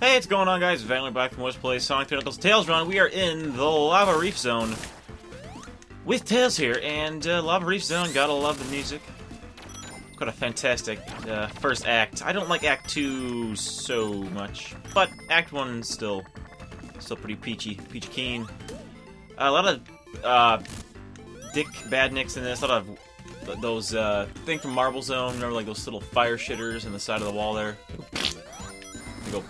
Hey, what's going on, guys? Vandelay back from West Play Sonic 3 Knuckles Tails Run. We are in the Lava Reef Zone with Tails here, and uh, Lava Reef Zone, gotta love the music. Got a fantastic uh, first act. I don't like Act 2 so much, but Act 1 still still pretty peachy, peachy keen. a lot of uh, Dick Badniks in this, a lot of those uh, thing from Marble Zone, remember like those little fire shitters in the side of the wall there? Go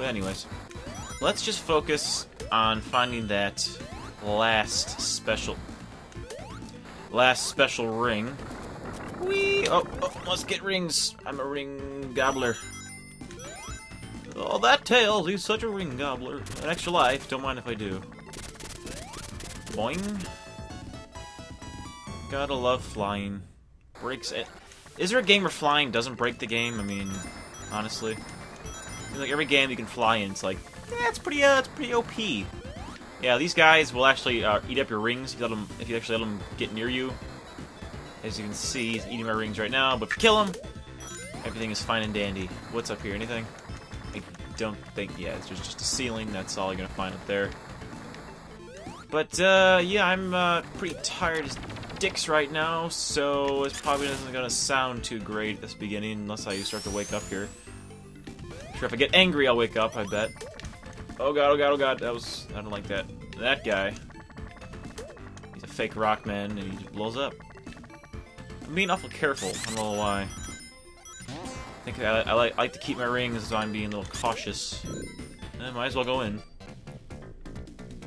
but anyways, let's just focus on finding that last special... Last special ring. Whee! Oh, oh, let's get rings. I'm a ring gobbler. Oh, that Tails, he's such a ring gobbler. An extra life, don't mind if I do. Boing. Gotta love flying. Breaks it. Is there a game where flying doesn't break the game? I mean, honestly. Like every game you can fly in, it's like, yeah, it's pretty, uh, it's pretty OP. Yeah, these guys will actually uh, eat up your rings if you, let them, if you actually let them get near you. As you can see, he's eating my rings right now, but if you kill him, everything is fine and dandy. What's up here? Anything? I don't think, yeah, it's just, just a ceiling. That's all you're gonna find up there. But, uh, yeah, I'm, uh, pretty tired as dicks right now, so it probably isn't gonna sound too great at this beginning unless I start to wake up here. Sure, if I get angry, I'll wake up, I bet. Oh god, oh god, oh god, that was... I don't like that. That guy. He's a fake rock man, and he just blows up. I'm being awful careful, I don't know why. I think I, I, like, I like to keep my rings, so I'm being a little cautious. Eh, might as well go in.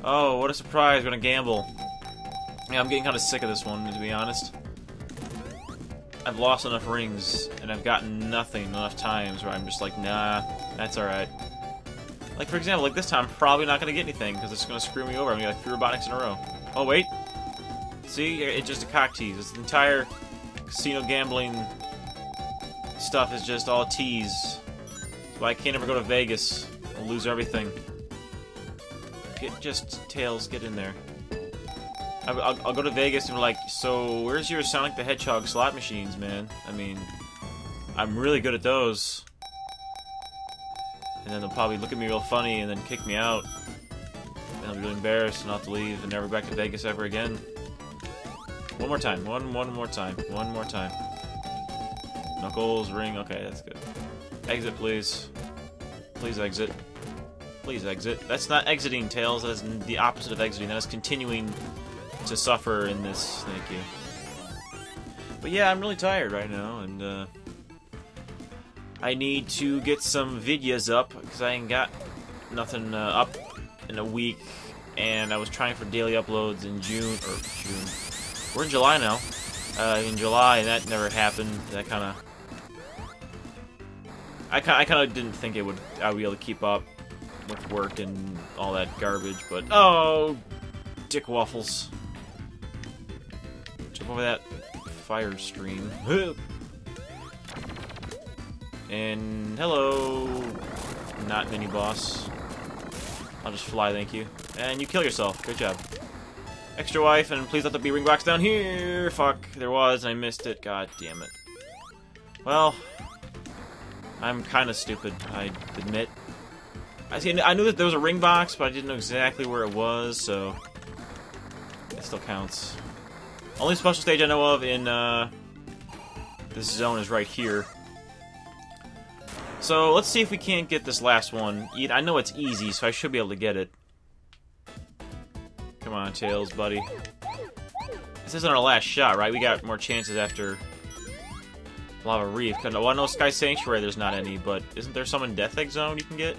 Oh, what a surprise, we're gonna gamble. Yeah, I'm getting kind of sick of this one, to be honest. I've lost enough rings, and I've gotten nothing enough times where I'm just like, nah, that's alright. Like, for example, like this time, I'm probably not going to get anything, because it's going to screw me over. I'm going to get like three Robotniks in a row. Oh, wait. See? It's just a cock tease. The entire casino gambling stuff is just all tease. That's why I can't ever go to Vegas. I'll lose everything. Get just Tails, get in there. I'll, I'll, go to Vegas and be like, so where's your Sonic the Hedgehog slot machines, man? I mean, I'm really good at those. And then they'll probably look at me real funny and then kick me out. And I'll be really embarrassed and I'll have to leave and never go back to Vegas ever again. One more time. One, one more time. One more time. Knuckles, ring. Okay, that's good. Exit, please. Please exit. Please exit. That's not exiting, Tails. That is the opposite of exiting. That is continuing to suffer in this. Thank you. But yeah, I'm really tired right now, and uh, I need to get some videos up because I ain't got nothing uh, up in a week, and I was trying for daily uploads in June or June. We're in July now. Uh, in July, and that never happened. That kind of. I kind of didn't think it would I would be able to keep up with work and all that garbage, but oh, dick waffles. Jump over that fire stream. and hello, not mini boss. I'll just fly, thank you. And you kill yourself. Good job. Extra wife, and please let the B-ring box down here. Fuck, there was, and I missed it. God damn it. Well, I'm kind of stupid, I admit. I see. I knew that there was a ring box, but I didn't know exactly where it was, so it still counts. Only special stage I know of in uh, this zone is right here. So let's see if we can't get this last one. I know it's easy, so I should be able to get it. Come on, Tails, buddy. This isn't our last shot, right? We got more chances after Lava Reef. Well, I know Sky Sanctuary there's not any, but isn't there some in Death Egg Zone you can get?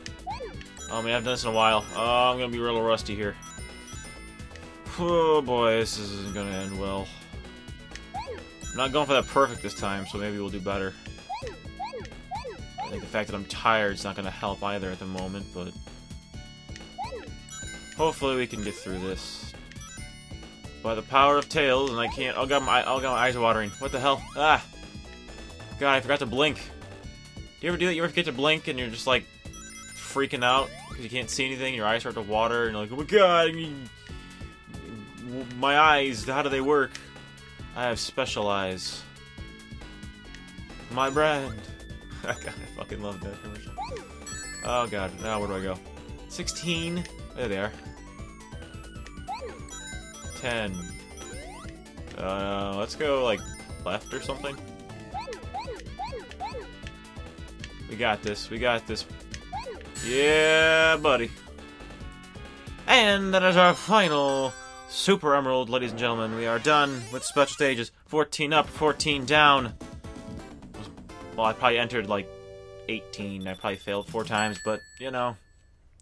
Oh man, I've done this in a while. Oh, I'm gonna be real rusty here. Oh boy, this isn't gonna end well. I'm not going for that perfect this time, so maybe we'll do better. I think the fact that I'm tired is not gonna help either at the moment, but... Hopefully we can get through this. By the power of Tails, and I can't... Oh god, my, oh god, my eyes are watering. What the hell? Ah! God, I forgot to blink. Do you ever do that? You ever forget to blink and you're just like freaking out because you can't see anything, your eyes start to water, and you're like, oh my god, my eyes, how do they work? I have special eyes. My brand. I fucking love that commercial. Oh god, now where do I go? 16. There they are. 10. Uh, let's go, like, left or something. We got this, we got this. Yeah, buddy. And that is our final Super Emerald, ladies and gentlemen. We are done with special stages. 14 up, 14 down. Well, I probably entered, like, 18. I probably failed four times, but, you know,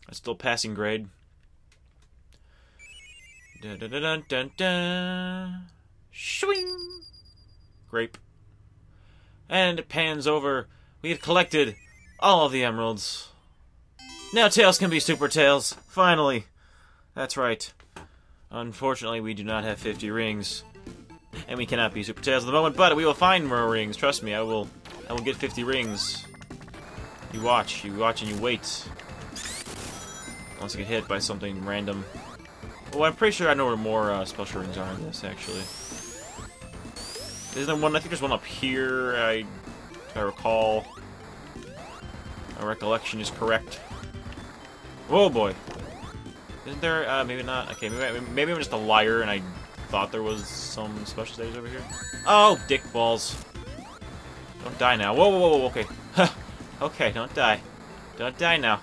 it's still passing grade. Dun dun dun dun dun. Swing! Grape. And it pans over. We have collected all of the emeralds. Now Tails can be Super Tails. Finally. That's right. Unfortunately, we do not have 50 rings. And we cannot be Super Tails at the moment, but we will find more rings. Trust me, I will I will get 50 rings. You watch, you watch and you wait. Once I get hit by something random. Well, I'm pretty sure I know where more uh, special rings are in this, actually. Isn't there one? I think there's one up here, I, I recall. My recollection is correct. Whoa, boy. Isn't there? Uh, maybe not. Okay, maybe, maybe I'm just a liar and I thought there was some special stage over here. Oh, dick balls. Don't die now. Whoa, whoa, whoa, okay. okay, don't die. Don't die now.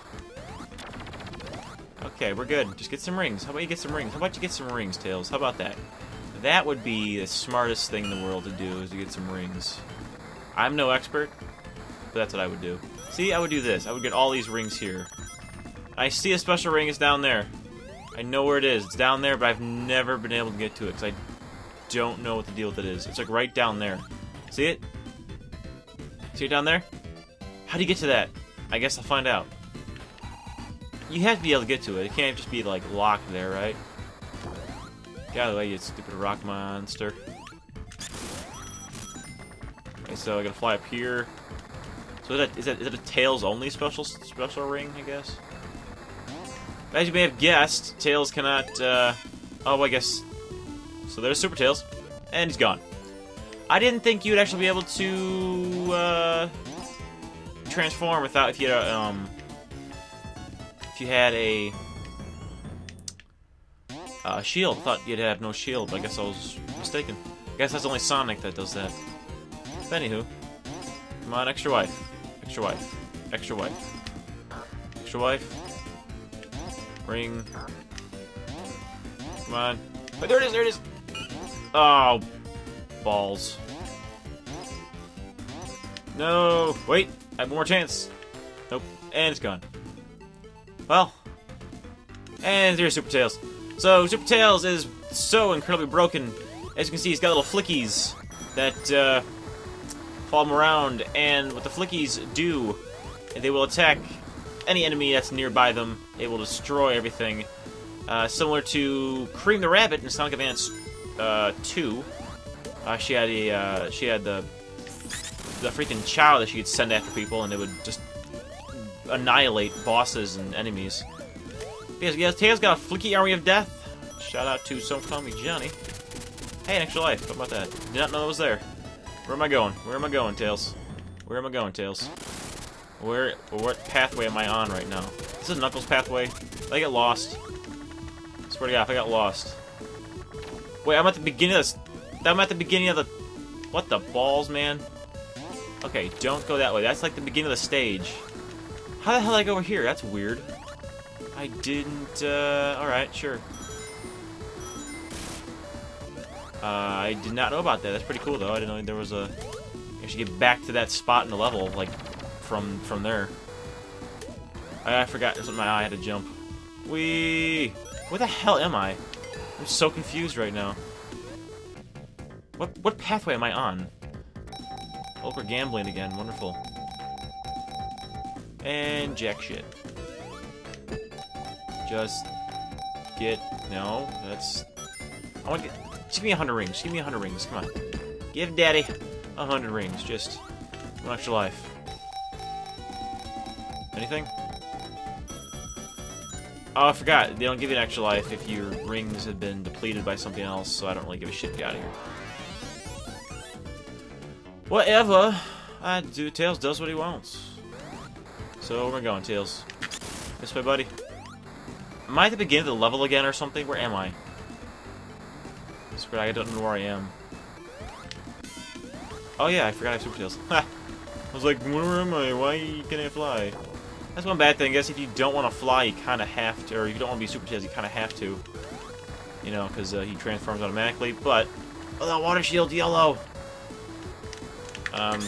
Okay, we're good. Just get some rings. How about you get some rings? How about you get some rings, Tails? How about that? That would be the smartest thing in the world to do, is to get some rings. I'm no expert, but that's what I would do. See, I would do this. I would get all these rings here. I see a special ring. is down there. I know where it is. It's down there, but I've never been able to get to it because I don't know what the deal with it is. It's like right down there. See it? See it down there? How do you get to that? I guess I'll find out. You have to be able to get to it. It can't just be like locked there, right? Get out of the way, you stupid rock monster. Okay, so I gotta fly up here. So is that is that is that a Tails only special special ring? I guess. As you may have guessed, Tails cannot. Uh... Oh, I guess. So there's Super Tails, and he's gone. I didn't think you'd actually be able to uh, transform without if you had a, um if you had a uh, shield. Thought you'd have no shield, but I guess I was mistaken. I guess that's only Sonic that does that. But anywho, come on, extra wife, extra wife, extra wife, extra wife. Ring. Come on. Wait, there it is, there it is! Oh, balls. No! Wait! I have one more chance! Nope. And it's gone. Well. And there's Super Tails. So, Super Tails is so incredibly broken. As you can see, he's got little flickies that uh, follow him around. And what the flickies do, they will attack any enemy that's nearby them. It will destroy everything. Uh, similar to Cream the Rabbit in Sonic Advance uh, 2. Uh, she had a uh, she had the the freaking Chao that she could send after people, and it would just annihilate bosses and enemies. Because yes, Tails got a flicky army of death. Shout out to Some Call Me Johnny. Hey, an extra life. How about that? Did not know it was there. Where am I going? Where am I going, Tails? Where am I going, Tails? Where, what pathway am I on right now? This is Knuckles' pathway. I get lost. I swear to God, if I got lost. Wait, I'm at the beginning of this. I'm at the beginning of the. What the balls, man? Okay, don't go that way. That's like the beginning of the stage. How the hell did I go over here? That's weird. I didn't. Uh, all right, sure. Uh, I did not know about that. That's pretty cool, though. I didn't know there was a. I should get back to that spot in the level, like from from there. I, I forgot something. My eye had to jump. We. Where the hell am I? I'm so confused right now. What what pathway am I on? Oh, we're gambling again. Wonderful. And jack shit. Just get no. That's. I want to get. Just give me a hundred rings. Give me a hundred rings. Come on. Give Daddy a hundred rings. Just one extra life. Anything? Oh, I forgot. They don't give you an extra life if your rings have been depleted by something else, so I don't really give a shit. Get out of here. Whatever. I do. Tails does what he wants. So I going, Tails? This way, buddy. Am I at the beginning of the level again or something? Where am I? I don't know where I am. Oh yeah, I forgot I have super tails. I was like, where am I? Why can't I fly? That's one bad thing. I guess if you don't want to fly, you kind of have to, or if you don't want to be super tails, you kind of have to. You know, because uh, he transforms automatically. But, oh, that water shield yellow. Um,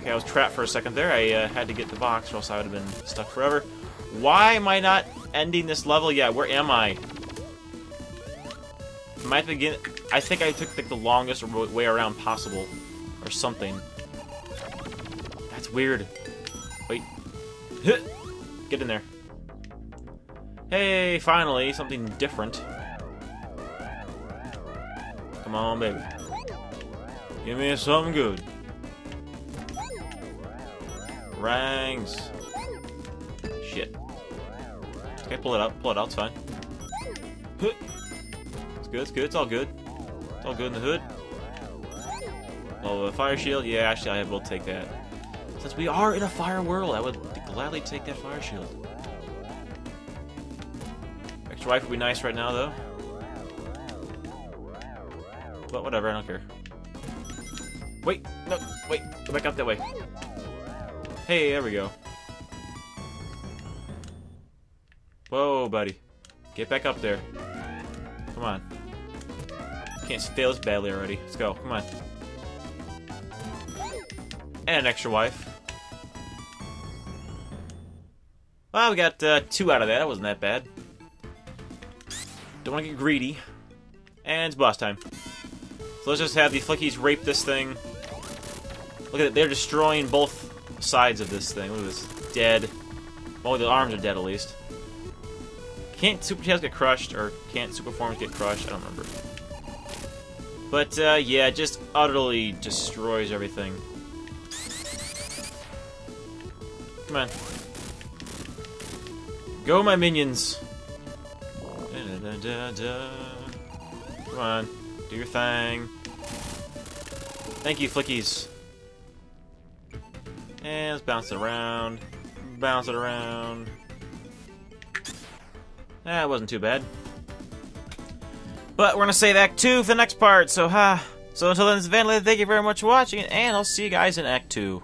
okay, I was trapped for a second there. I uh, had to get the box, or else I would have been stuck forever. Why am I not ending this level yet? Where am I? Am I beginning? I think I took like, the longest way around possible, or something. That's weird. Wait. Get in there. Hey, finally, something different. Come on, baby. Give me something good. Rangs. Shit. Okay, pull it out. Pull it out. It's fine. It's good. It's good. It's all good. It's all good in the hood. Oh, a fire shield? Yeah, actually, I will take that. Since we are in a fire world, I would gladly take that fire shield. Extra life would be nice right now, though. But whatever, I don't care. Wait, no, wait, go back up that way. Hey, there we go. Whoa, buddy. Get back up there. Come on. Can't fail this badly already. Let's go, come on. And an extra wife. Well, we got uh, two out of that. That wasn't that bad. Don't want to get greedy. And it's boss time. So let's just have the Flickies rape this thing. Look at it. They're destroying both sides of this thing. Look at this. Dead. Well, the arms are dead at least. Can't Super Tails get crushed, or can't Super Forms get crushed? I don't remember. But, uh, yeah, just utterly destroys everything. Come on. Go, my minions! Da, da, da, Come on, do your thing. Thank you, Flickies. And let's bounce it around. Bounce it around. That wasn't too bad. But we're gonna save Act 2 for the next part, so ha. So until then, this is thank you very much for watching, and I'll see you guys in Act 2.